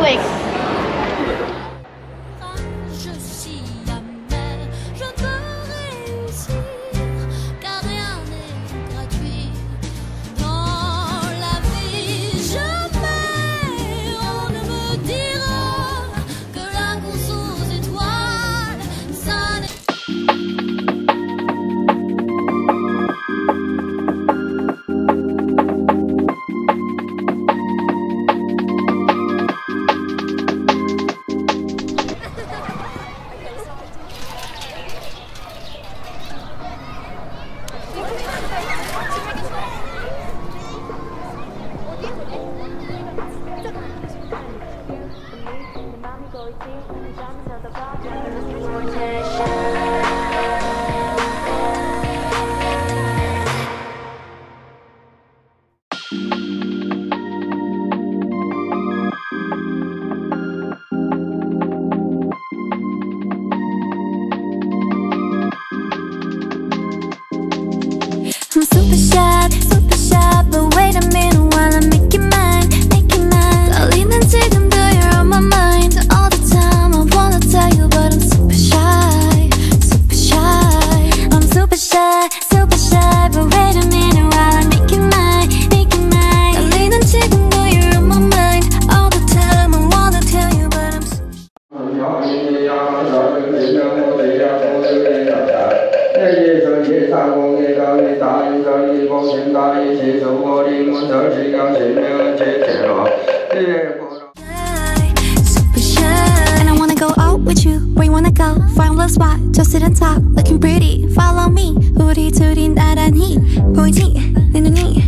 like stop looking pretty Follow me 우리 둘이 나란히 보이지 내 눈이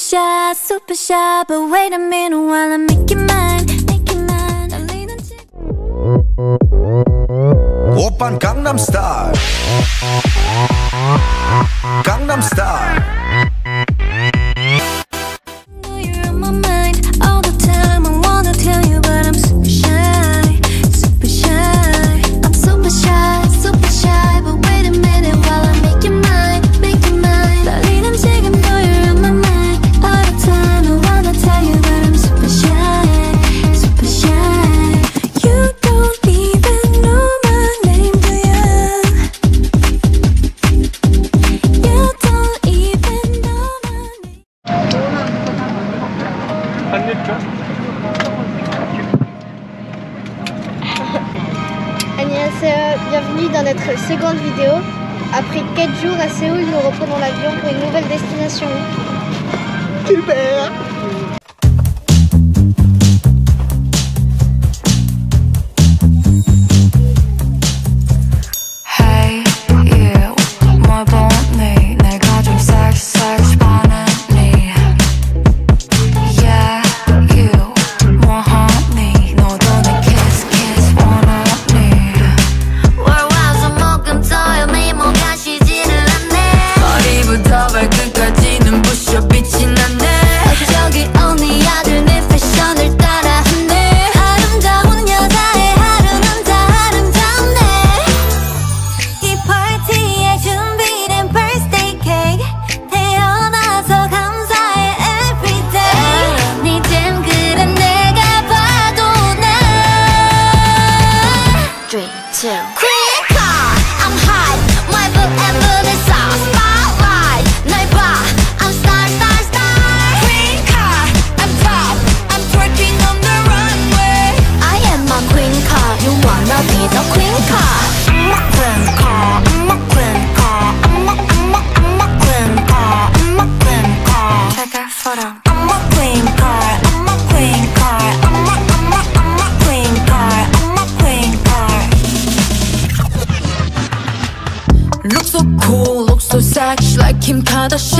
shy, super shy But wait a minute while I make you mine Make you mine I'm 달리는 Gangnam 오빤 Gangnam 강남스타일 김 카더션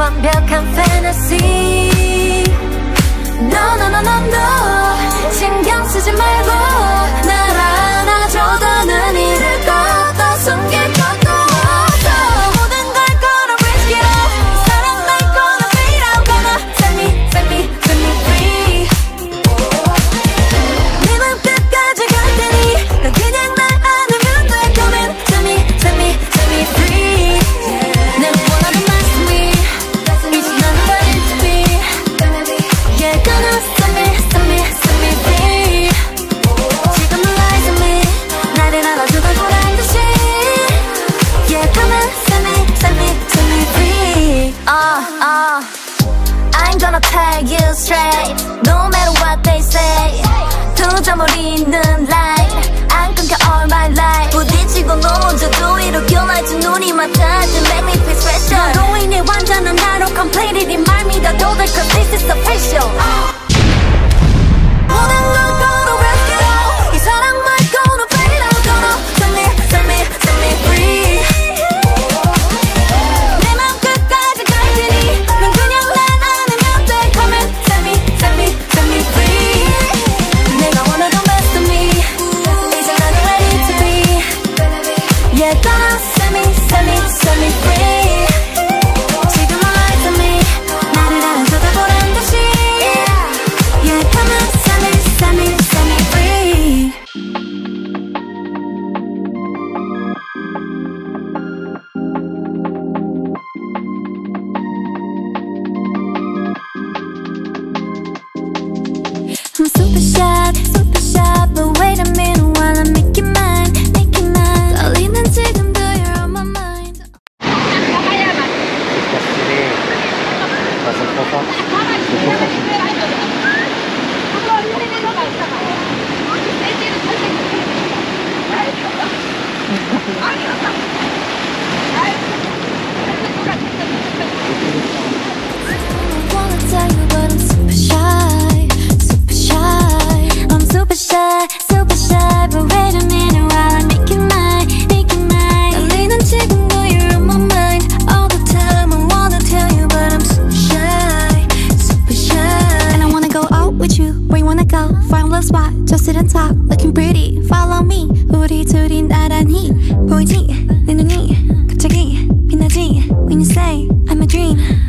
완벽한 fantasy No, no, no, no, no 신경 쓰지 말고 the spot, just sit and talk, looking pretty. Follow me, 우리 둘이 나란히 보이지 내 눈이 갑자기 빛나지 When you say I'm a dream.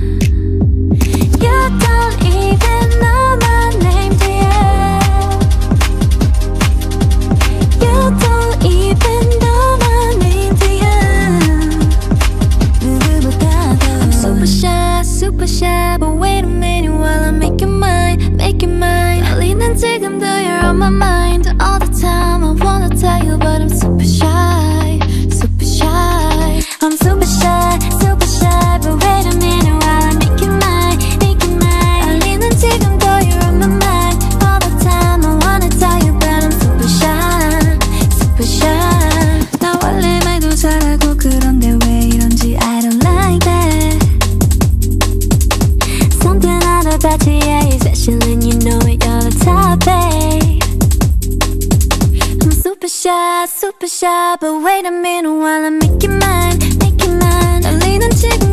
shy, super shy But wait a minute while I make you mine, make you mine 널리는 지금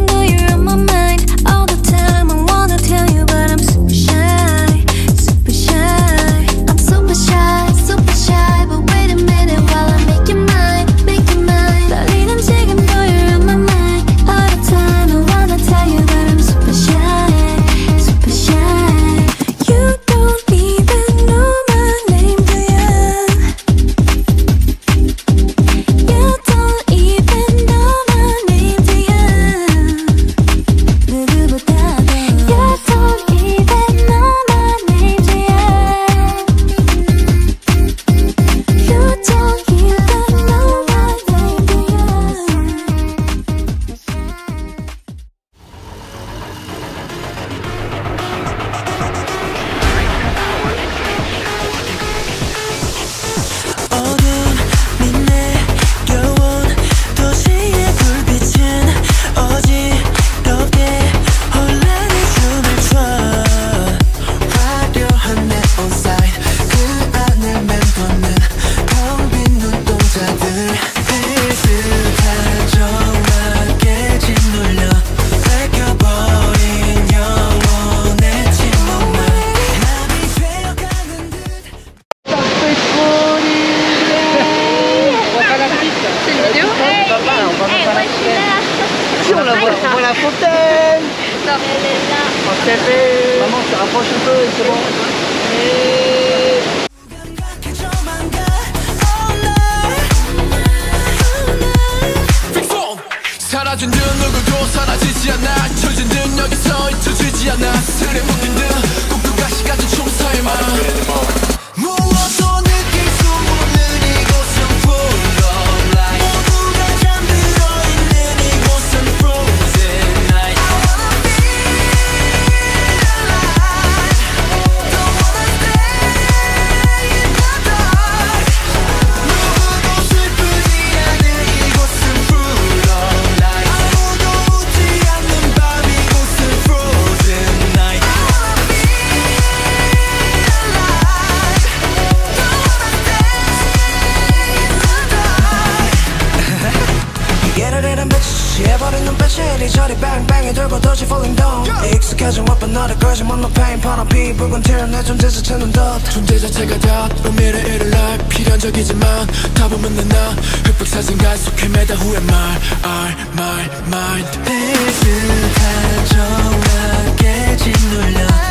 들고 다시 falling down 익숙해진 weapon 나를 걸지만 너 pain 바람비 붉은 t e 내 존재 자체는 덧 존재 자체가 덧 의미를 잃을 날 필연적이지만 다 보면 내나 흑백 사진가 속해 매다 후회 말 I, my mind 익숙한 정확에 짓눌려